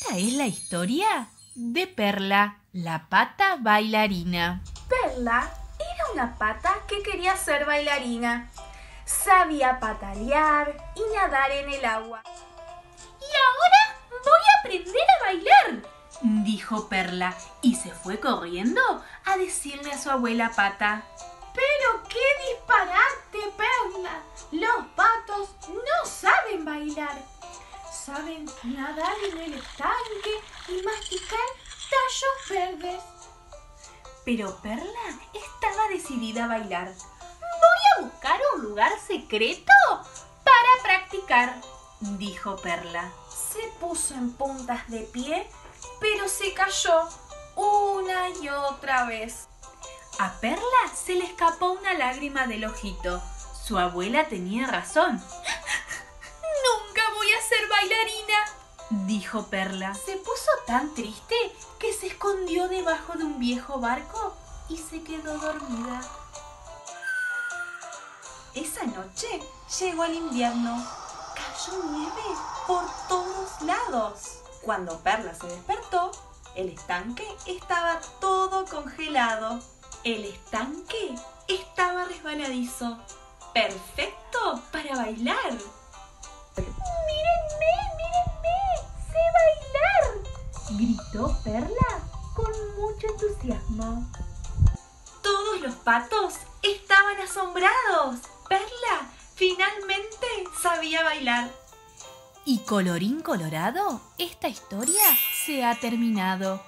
Esta es la historia de Perla, la pata bailarina. Perla era una pata que quería ser bailarina. Sabía patalear y nadar en el agua. Y ahora voy a aprender a bailar, dijo Perla y se fue corriendo a decirle a su abuela pata. Pero qué disparate, Perla. Los patos no saben bailar. Saben nadar en el estanque y masticar tallos verdes. Pero Perla estaba decidida a bailar. Voy a buscar un lugar secreto para practicar, dijo Perla. Se puso en puntas de pie, pero se cayó una y otra vez. A Perla se le escapó una lágrima del ojito. Su abuela tenía razón. Dijo Perla. Se puso tan triste que se escondió debajo de un viejo barco y se quedó dormida. Esa noche llegó el invierno. Cayó nieve por todos lados. Cuando Perla se despertó, el estanque estaba todo congelado. El estanque estaba resbaladizo, perfecto para bailar. Gritó Perla con mucho entusiasmo. Todos los patos estaban asombrados. Perla finalmente sabía bailar. Y colorín colorado, esta historia se ha terminado.